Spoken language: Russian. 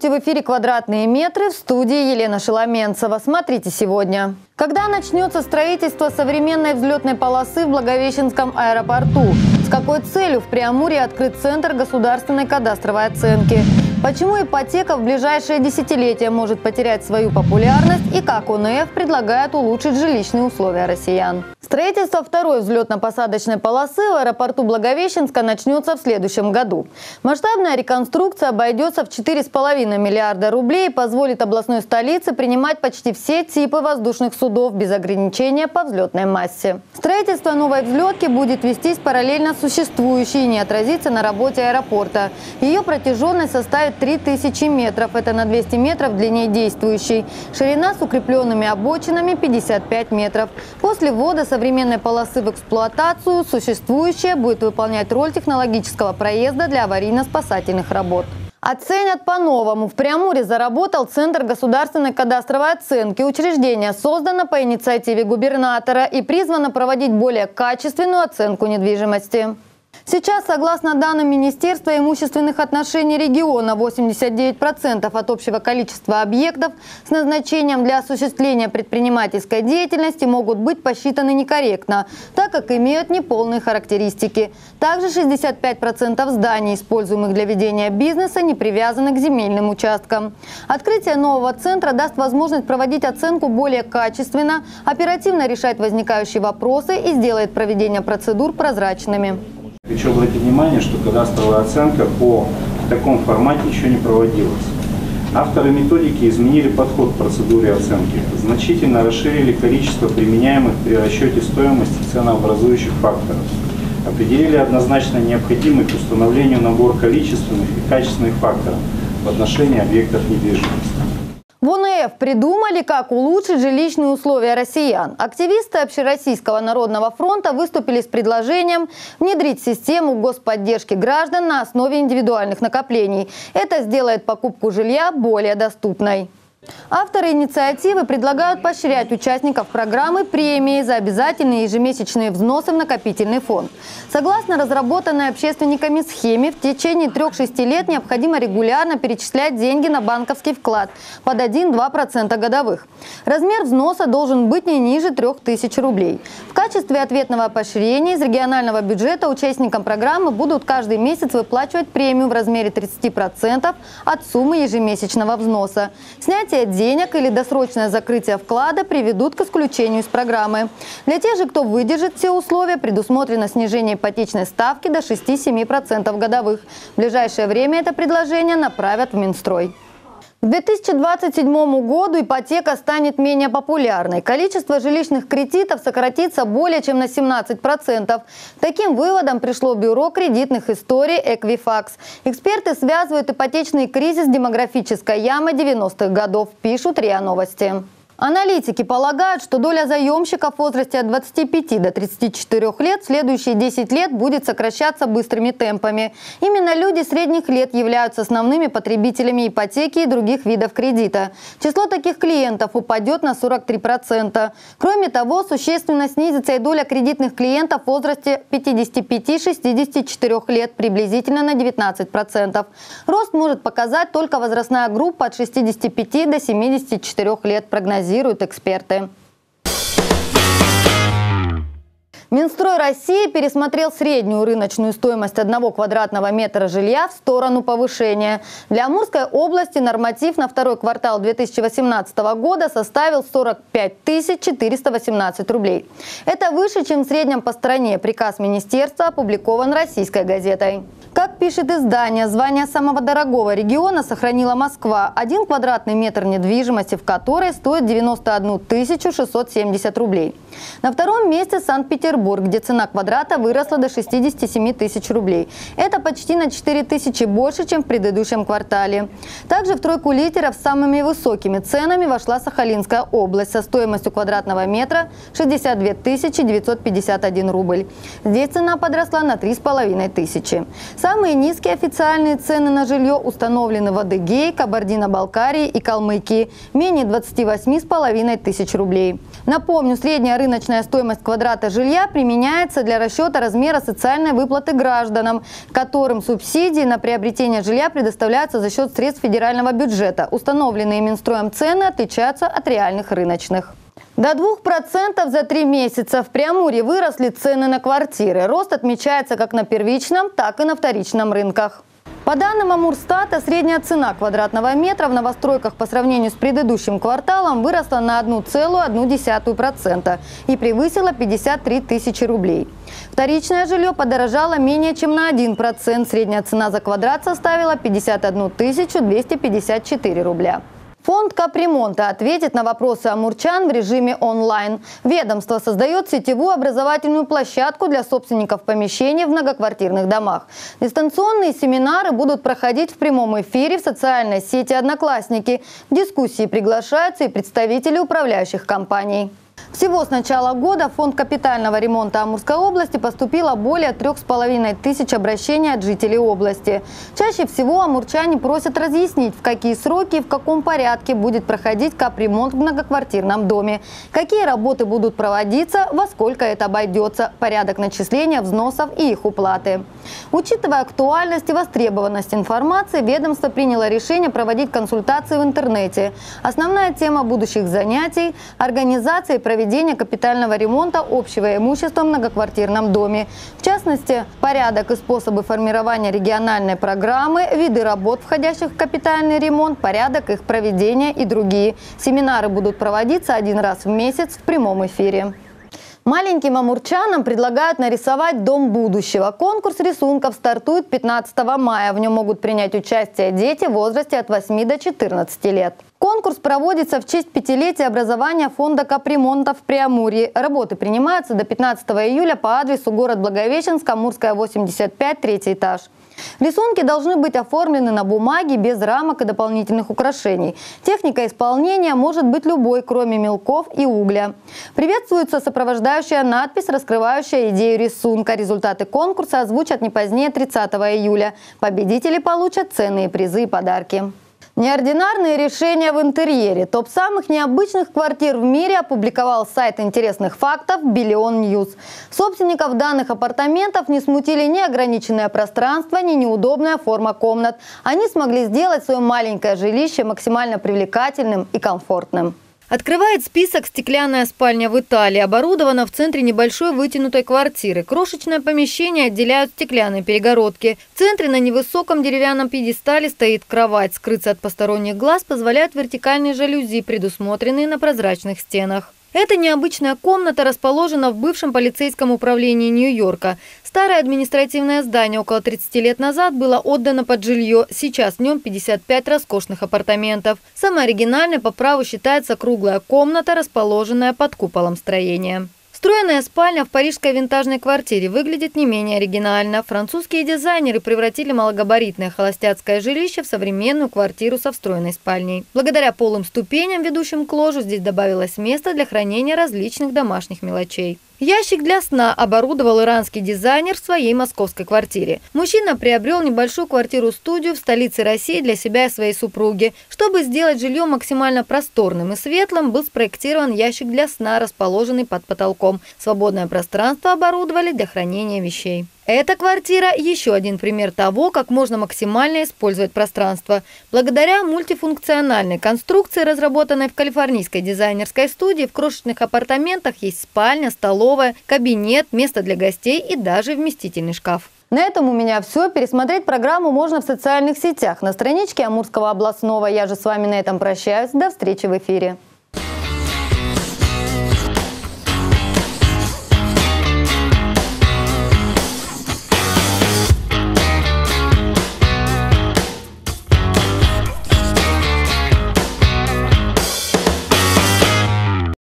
Здравствуйте, в эфире «Квадратные метры» в студии Елена Шеломенцева. Смотрите сегодня. Когда начнется строительство современной взлетной полосы в Благовещенском аэропорту? С какой целью в Преамуре открыт Центр государственной кадастровой оценки? Почему ипотека в ближайшее десятилетие может потерять свою популярность и как ОНФ предлагает улучшить жилищные условия россиян? Строительство второй взлетно-посадочной полосы в аэропорту Благовещенска начнется в следующем году. Масштабная реконструкция обойдется в 4,5 миллиарда рублей и позволит областной столице принимать почти все типы воздушных судов без ограничения по взлетной массе. Строительство новой взлетки будет вестись параллельно существующей и не отразится на работе аэропорта. Ее протяженность составит 3000 метров, это на 200 метров длиннее действующей. Ширина с укрепленными обочинами 55 метров. После ввода со современной полосы в эксплуатацию, существующая будет выполнять роль технологического проезда для аварийно-спасательных работ. Оценят по-новому. В Преамуре заработал Центр государственной кадастровой оценки. Учреждение создано по инициативе губернатора и призвано проводить более качественную оценку недвижимости. Сейчас, согласно данным Министерства имущественных отношений региона, 89% от общего количества объектов с назначением для осуществления предпринимательской деятельности могут быть посчитаны некорректно, так как имеют неполные характеристики. Также 65% зданий, используемых для ведения бизнеса, не привязаны к земельным участкам. Открытие нового центра даст возможность проводить оценку более качественно, оперативно решать возникающие вопросы и сделает проведение процедур прозрачными. Хочу обратить внимание, что кадастровая оценка по в таком формате еще не проводилась. Авторы методики изменили подход к процедуре оценки, значительно расширили количество применяемых при расчете стоимости ценообразующих факторов, определили однозначно необходимый к установлению набор количественных и качественных факторов в отношении объектов недвижимости. В ОНФ придумали, как улучшить жилищные условия россиян. Активисты Общероссийского народного фронта выступили с предложением внедрить систему господдержки граждан на основе индивидуальных накоплений. Это сделает покупку жилья более доступной. Авторы инициативы предлагают поощрять участников программы премии за обязательные ежемесячные взносы в накопительный фонд. Согласно разработанной общественниками схеме, в течение 3-6 лет необходимо регулярно перечислять деньги на банковский вклад под 1-2% годовых. Размер взноса должен быть не ниже 3000 рублей. В качестве ответного поощрения из регионального бюджета участникам программы будут каждый месяц выплачивать премию в размере 30% от суммы ежемесячного взноса. Снять Снятие денег или досрочное закрытие вклада приведут к исключению из программы. Для тех же, кто выдержит все условия, предусмотрено снижение ипотечной ставки до 6-7% годовых. В ближайшее время это предложение направят в Минстрой. К 2027 году ипотека станет менее популярной. Количество жилищных кредитов сократится более чем на 17%. Таким выводом пришло Бюро кредитных историй «Эквифакс». Эксперты связывают ипотечный кризис с демографической ямой 90-х годов, пишут РИА Новости. Аналитики полагают, что доля заемщиков в возрасте от 25 до 34 лет в следующие 10 лет будет сокращаться быстрыми темпами. Именно люди средних лет являются основными потребителями ипотеки и других видов кредита. Число таких клиентов упадет на 43%. Кроме того, существенно снизится и доля кредитных клиентов в возрасте 55-64 лет, приблизительно на 19%. Рост может показать только возрастная группа от 65 до 74 лет, прогнозируется прогнозируют эксперты. Минстрой России пересмотрел среднюю рыночную стоимость одного квадратного метра жилья в сторону повышения. Для Амурской области норматив на второй квартал 2018 года составил 45 418 рублей. Это выше, чем в среднем по стране. Приказ министерства опубликован российской газетой. Как пишет издание, звание самого дорогого региона сохранила Москва. Один квадратный метр недвижимости в которой стоит 91 670 рублей. На втором месте Санкт-Петербург, где цена квадрата выросла до 67 тысяч рублей. Это почти на 4 тысячи больше, чем в предыдущем квартале. Также в тройку лидеров с самыми высокими ценами вошла Сахалинская область со стоимостью квадратного метра 62 951 рубль. Здесь цена подросла на 3,5 тысячи. Самые низкие официальные цены на жилье установлены в Адыгее, Кабардино-Балкарии и Калмыкии – менее 28,5 тысяч рублей. Напомню, средняя рыночная стоимость квадрата жилья применяется для расчета размера социальной выплаты гражданам, которым субсидии на приобретение жилья предоставляются за счет средств федерального бюджета. Установленные Минстроем цены отличаются от реальных рыночных. До 2% за три месяца в Преамуре выросли цены на квартиры. Рост отмечается как на первичном, так и на вторичном рынках. По данным Амурстата, средняя цена квадратного метра в новостройках по сравнению с предыдущим кварталом выросла на 1,1% и превысила 53 тысячи рублей. Вторичное жилье подорожало менее чем на 1%. Средняя цена за квадрат составила 51 254 рубля. Фонд капремонта ответит на вопросы амурчан в режиме онлайн. Ведомство создает сетевую образовательную площадку для собственников помещений в многоквартирных домах. Дистанционные семинары будут проходить в прямом эфире в социальной сети «Одноклассники». В дискуссии приглашаются и представители управляющих компаний. Всего с начала года в Фонд капитального ремонта Амурской области поступило более трех с половиной тысяч обращений от жителей области. Чаще всего амурчане просят разъяснить, в какие сроки и в каком порядке будет проходить капремонт в многоквартирном доме, какие работы будут проводиться, во сколько это обойдется, порядок начисления взносов и их уплаты. Учитывая актуальность и востребованность информации, ведомство приняло решение проводить консультации в интернете. Основная тема будущих занятий – организация и проведения капитального ремонта общего имущества в многоквартирном доме. В частности, порядок и способы формирования региональной программы, виды работ, входящих в капитальный ремонт, порядок их проведения и другие. Семинары будут проводиться один раз в месяц в прямом эфире. Маленьким амурчанам предлагают нарисовать дом будущего. Конкурс рисунков стартует 15 мая. В нем могут принять участие дети в возрасте от 8 до 14 лет. Конкурс проводится в честь пятилетия образования фонда капремонта в Преамурье. Работы принимаются до 15 июля по адресу город Благовещенск, Амурская, 85, третий этаж. Рисунки должны быть оформлены на бумаге без рамок и дополнительных украшений. Техника исполнения может быть любой, кроме мелков и угля. Приветствуется сопровождающая надпись, раскрывающая идею рисунка. Результаты конкурса озвучат не позднее 30 июля. Победители получат ценные призы и подарки. Неординарные решения в интерьере. Топ самых необычных квартир в мире опубликовал сайт интересных фактов Billion News. Собственников данных апартаментов не смутили ни ограниченное пространство, ни неудобная форма комнат. Они смогли сделать свое маленькое жилище максимально привлекательным и комфортным. Открывает список «Стеклянная спальня в Италии». Оборудована в центре небольшой вытянутой квартиры. Крошечное помещение отделяют стеклянные перегородки. В центре на невысоком деревянном пьедестале стоит кровать. Скрыться от посторонних глаз позволяют вертикальные жалюзи, предусмотренные на прозрачных стенах. Эта необычная комната расположена в бывшем полицейском управлении Нью-Йорка. Старое административное здание около 30 лет назад было отдано под жилье. Сейчас в нем 55 роскошных апартаментов. Самой оригинальной по праву считается круглая комната, расположенная под куполом строения. Встроенная спальня в парижской винтажной квартире выглядит не менее оригинально. Французские дизайнеры превратили малогабаритное холостяцкое жилище в современную квартиру со встроенной спальней. Благодаря полым ступеням, ведущим к ложу, здесь добавилось место для хранения различных домашних мелочей. Ящик для сна оборудовал иранский дизайнер в своей московской квартире. Мужчина приобрел небольшую квартиру-студию в столице России для себя и своей супруги. Чтобы сделать жилье максимально просторным и светлым, был спроектирован ящик для сна, расположенный под потолком. Свободное пространство оборудовали для хранения вещей. Эта квартира – еще один пример того, как можно максимально использовать пространство. Благодаря мультифункциональной конструкции, разработанной в калифорнийской дизайнерской студии, в крошечных апартаментах есть спальня, столовая, кабинет, место для гостей и даже вместительный шкаф. На этом у меня все. Пересмотреть программу можно в социальных сетях, на страничке Амурского областного. Я же с вами на этом прощаюсь. До встречи в эфире.